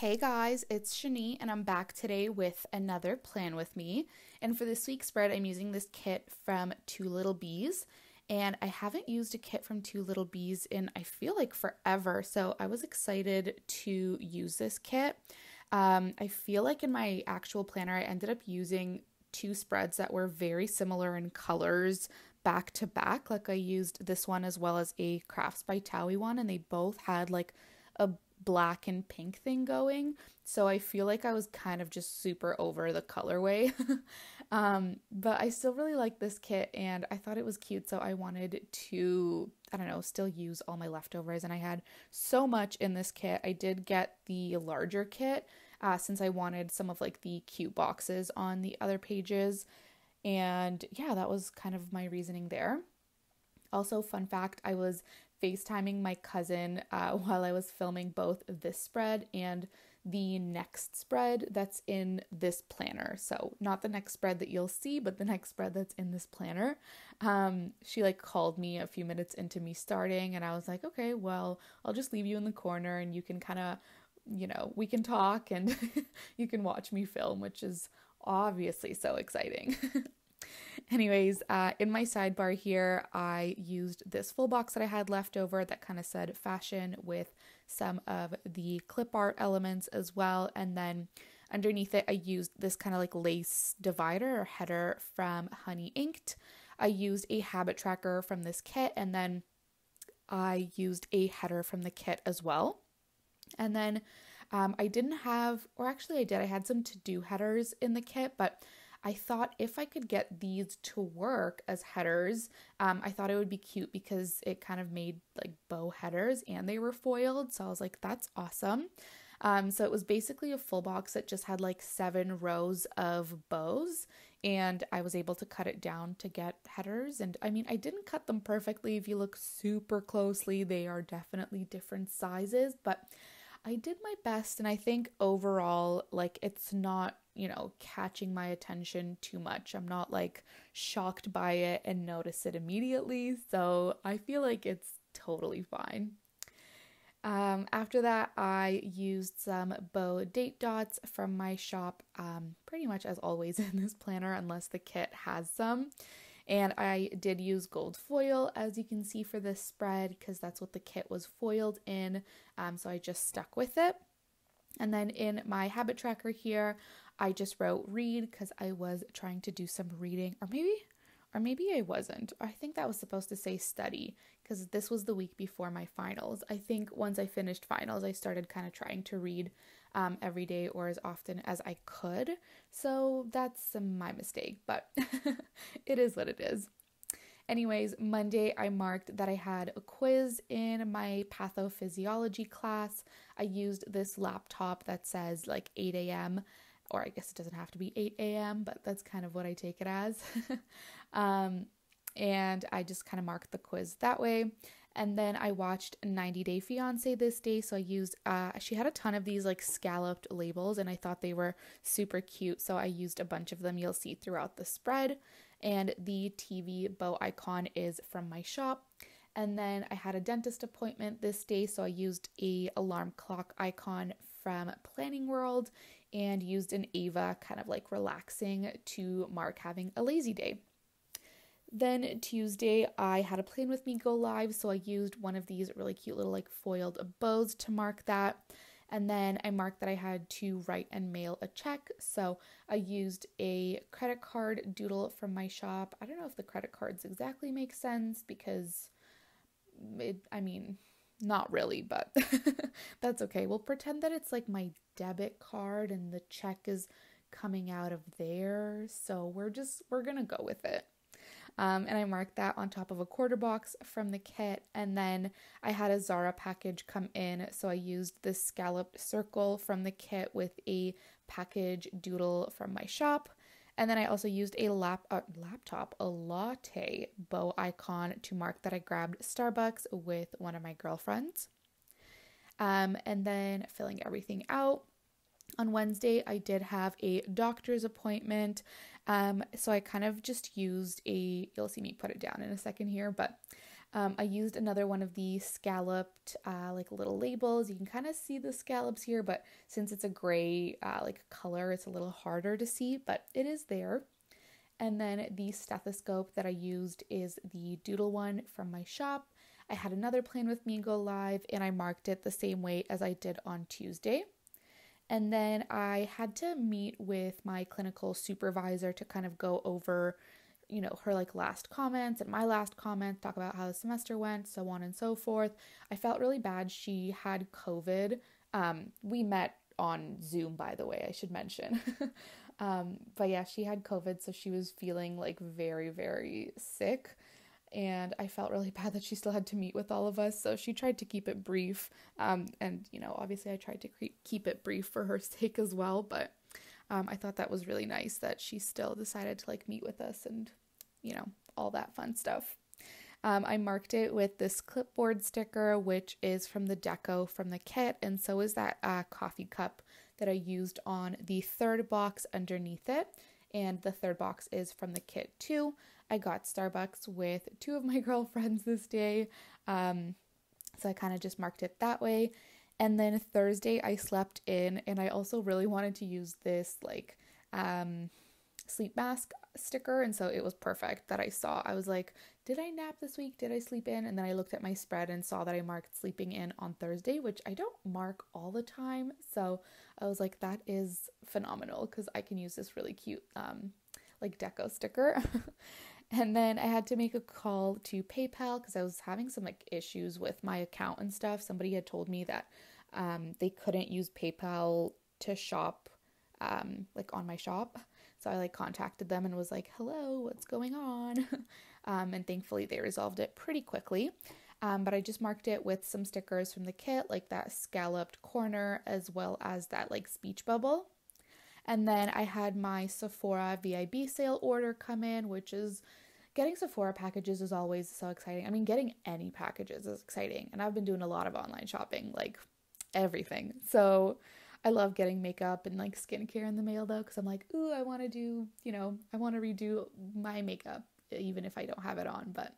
Hey guys, it's Shany, and I'm back today with another plan with me. And for this week's spread, I'm using this kit from Two Little Bees. And I haven't used a kit from Two Little Bees in I feel like forever, so I was excited to use this kit. Um, I feel like in my actual planner, I ended up using two spreads that were very similar in colors back to back. Like I used this one as well as a Crafts by Towie one, and they both had like a black and pink thing going. So I feel like I was kind of just super over the colorway. um, but I still really like this kit and I thought it was cute. So I wanted to, I don't know, still use all my leftovers. And I had so much in this kit. I did get the larger kit uh, since I wanted some of like the cute boxes on the other pages. And yeah, that was kind of my reasoning there. Also, fun fact I was FaceTiming my cousin uh, while I was filming both this spread and the next spread that's in this planner. So, not the next spread that you'll see, but the next spread that's in this planner. Um, she like called me a few minutes into me starting, and I was like, okay, well, I'll just leave you in the corner and you can kind of, you know, we can talk and you can watch me film, which is obviously so exciting. Anyways, uh, in my sidebar here, I used this full box that I had left over that kind of said fashion with some of the clip art elements as well. And then underneath it, I used this kind of like lace divider or header from Honey Inked. I used a habit tracker from this kit, and then I used a header from the kit as well. And then um, I didn't have, or actually I did, I had some to do headers in the kit, but I thought if I could get these to work as headers, um, I thought it would be cute because it kind of made like bow headers and they were foiled. So I was like, that's awesome. Um, so it was basically a full box that just had like seven rows of bows, and I was able to cut it down to get headers. And I mean, I didn't cut them perfectly. If you look super closely, they are definitely different sizes, but I did my best. And I think overall, like, it's not you know, catching my attention too much. I'm not like shocked by it and notice it immediately. So I feel like it's totally fine. Um, after that, I used some bow date dots from my shop, um, pretty much as always in this planner, unless the kit has some. And I did use gold foil, as you can see for this spread, because that's what the kit was foiled in. Um, so I just stuck with it. And then in my habit tracker here, I just wrote read because I was trying to do some reading, or maybe, or maybe I wasn't. I think that was supposed to say study because this was the week before my finals. I think once I finished finals, I started kind of trying to read um, every day or as often as I could. So that's my mistake, but it is what it is. Anyways, Monday I marked that I had a quiz in my pathophysiology class. I used this laptop that says like 8 a.m or I guess it doesn't have to be 8 a.m., but that's kind of what I take it as. um, and I just kind of marked the quiz that way. And then I watched 90 Day Fiance this day. So I used, uh, she had a ton of these like scalloped labels, and I thought they were super cute. So I used a bunch of them you'll see throughout the spread. And the TV bow icon is from my shop. And then I had a dentist appointment this day, so I used a alarm clock icon from Planning World and used an Ava kind of like relaxing to mark having a lazy day. Then Tuesday, I had a plan with me go live, so I used one of these really cute little like foiled bows to mark that. And then I marked that I had to write and mail a check. So I used a credit card doodle from my shop. I don't know if the credit cards exactly make sense because it, I mean, not really, but that's okay. We'll pretend that it's like my debit card and the check is coming out of there. So we're just, we're gonna go with it. Um, and I marked that on top of a quarter box from the kit. And then I had a Zara package come in, so I used the scalloped circle from the kit with a package doodle from my shop. And then I also used a lap uh, laptop, a latte bow icon to mark that I grabbed Starbucks with one of my girlfriends. Um, and then filling everything out. On Wednesday, I did have a doctor's appointment. Um, so I kind of just used a, you'll see me put it down in a second here, but Um, I used another one of the scalloped uh, like little labels. You can kind of see the scallops here, but since it's a gray uh, like color, it's a little harder to see, but it is there. And then the stethoscope that I used is the Doodle one from my shop. I had another plan with me go live and I marked it the same way as I did on Tuesday. And then I had to meet with my clinical supervisor to kind of go over, you know, her like last comments and my last comments, talk about how the semester went, so on and so forth. I felt really bad. She had COVID. Um, we met on Zoom, by the way, I should mention. um, but yeah, she had COVID, so she was feeling like very, very sick and I felt really bad that she still had to meet with all of us. So she tried to keep it brief. Um, and, you know, obviously I tried to cre- keep it brief for her sake as well. But um, I thought that was really nice that she still decided to like meet with us and, you know, all that fun stuff. Um, I marked it with this clipboard sticker, which is from the deco from the kit, and so is that uh, coffee cup that I used on the third box underneath it. And the third box is from the kit too. I got Starbucks with two of my girlfriends this day. Um, so I kind of just marked it that way. And then Thursday I slept in and I also really wanted to use this like um, sleep mask sticker and so it was perfect that I saw. I was like, did I nap this week? Did I sleep in? And then I looked at my spread and saw that I marked sleeping in on Thursday, which I don't mark all the time. So I was like, that is phenomenal because I can use this really cute um, like deco sticker. And then I had to make a call to PayPal because I was having some like issues with my account and stuff. Somebody had told me that um, they couldn't use PayPal to shop um, like on my shop. So I like contacted them and was like, "Hello, what's going on?" um, and thankfully they resolved it pretty quickly. Um, but I just marked it with some stickers from the kit, like that scalloped corner, as well as that like speech bubble. And then I had my Sephora VIB sale order come in, which is getting Sephora packages is always so exciting. I mean, getting any packages is exciting. And I've been doing a lot of online shopping, like everything. So I love getting makeup and like skincare in the mail though, because I'm like, ooh, I want to do, you know, I want to redo my makeup, even if I don't have it on. But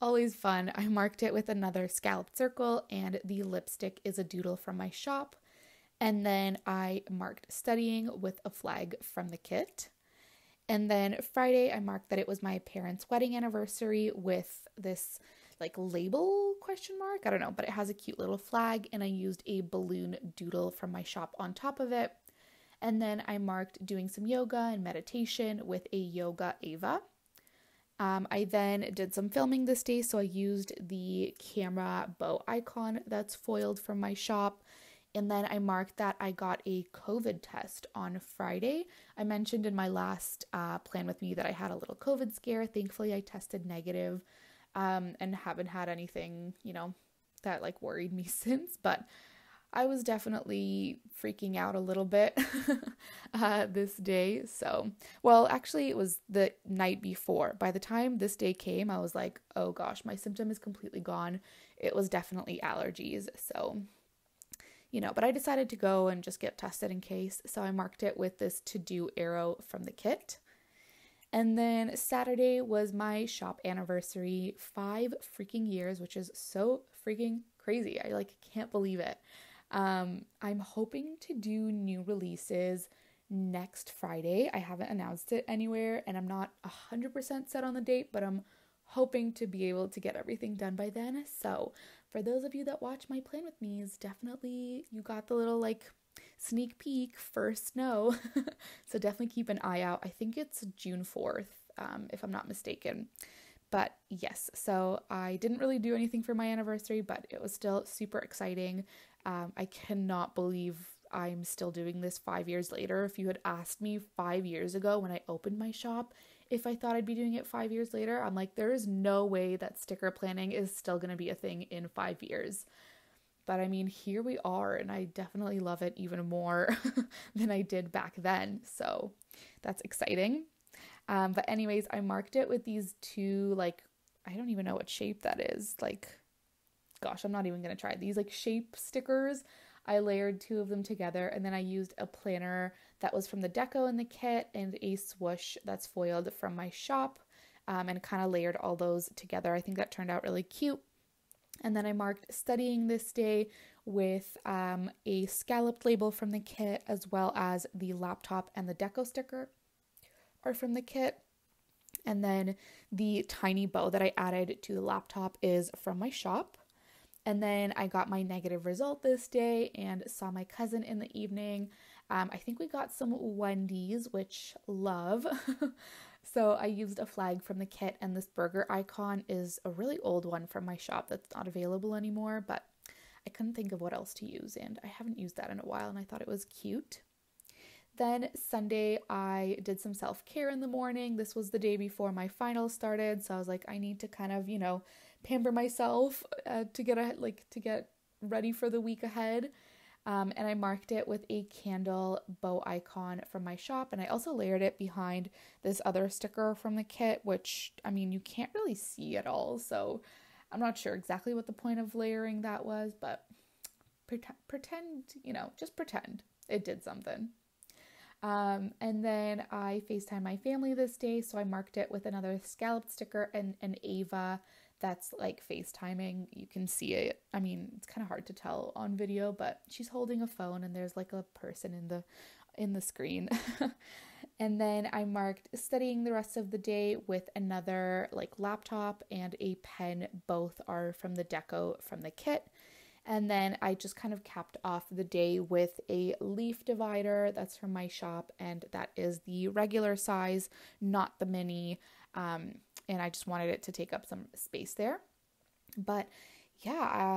always fun. I marked it with another scalloped circle, and the lipstick is a doodle from my shop. And then I marked studying with a flag from the kit. And then Friday, I marked that it was my parents' wedding anniversary with this like label question mark. I don't know, but it has a cute little flag, and I used a balloon doodle from my shop on top of it. And then I marked doing some yoga and meditation with a yoga Ava. Um, I then did some filming this day, so I used the camera bow icon that's foiled from my shop and then I marked that I got a COVID test on Friday. I mentioned in my last uh, plan with me that I had a little COVID scare. Thankfully, I tested negative, um, and haven't had anything, you know, that like worried me since. But I was definitely freaking out a little bit uh, this day. So, well, actually, it was the night before. By the time this day came, I was like, oh gosh, my symptom is completely gone. It was definitely allergies. So, you know, but I decided to go and just get tested in case. So I marked it with this to do arrow from the kit. And then Saturday was my shop anniversary, five freaking years, which is so freaking crazy. I like can't believe it. Um, I'm hoping to do new releases next Friday. I haven't announced it anywhere and I'm not 100% set on the date, but I'm hoping to be able to get everything done by then. So for those of you that watch my plan with me is definitely you got the little like sneak peek first snow. So definitely keep an eye out. I think it's june 4th um, if i'm not mistaken. But yes so i didn't really do anything for my anniversary but it was still super exciting. Um, i cannot believe i'm still doing this five years later. If you had asked me five years ago when i opened my shop if I thought I'd be doing it five years later, I'm like, there is no way that sticker planning is still going to be a thing in five years. But I mean, here we are, and I definitely love it even more than I did back then. So that's exciting. Um, but, anyways, I marked it with these two, like, I don't even know what shape that is. Like, gosh, I'm not even to try these, like, shape stickers. I layered two of them together, and then I used a planner that was from the deco in the kit and a swoosh that's foiled from my shop. um, and kind of layered all those together. I think that turned out really cute. And then I marked studying this day with um, a scalloped label from the kit as well as the laptop and the deco sticker are from the kit. And then the tiny bow that I added to the laptop is from my shop. And then I got my negative result this day and saw my cousin in the evening. Um, I think we got some Wendy's, which love. so I used a flag from the kit, and this burger icon is a really old one from my shop that's not available anymore, but I couldn't think of what else to use, and I haven't used that in a while, and I thought it was cute. Then Sunday, I did some self care in the morning. This was the day before my final started, so I was like, I need to kind of, you know, pamper myself uh, to get a, like to get ready for the week ahead. Um, and I marked it with a candle bow icon from my shop, and I also layered it behind this other sticker from the kit, which I mean you can't really see at all, so I'm not sure exactly what the point of layering that was, but pretend, pretend you know, just pretend it did something. Um, and then I FaceTime my family this day, so I marked it with another scalloped sticker and an Ava that's like FaceTiming. You can see it. I mean, it's kind of hard to tell on video, but she's holding a phone and there's like a person in the in the screen. and then I marked studying the rest of the day with another like laptop and a pen. Both are from the deco from the kit. And then I just kind of capped off the day with a leaf divider that's from my shop, and that is the regular size, not the mini. Um, and I just wanted it to take up some space there. But yeah,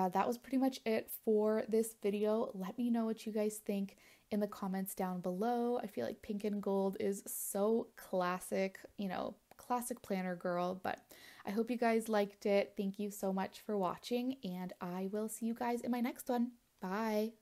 uh, that was pretty much it for this video. Let me know what you guys think in the comments down below. I feel like pink and gold is so classic, you know, classic planner girl, but I hope you guys liked it. Thank you so much for watching, and I will see you guys in my next one. Bye.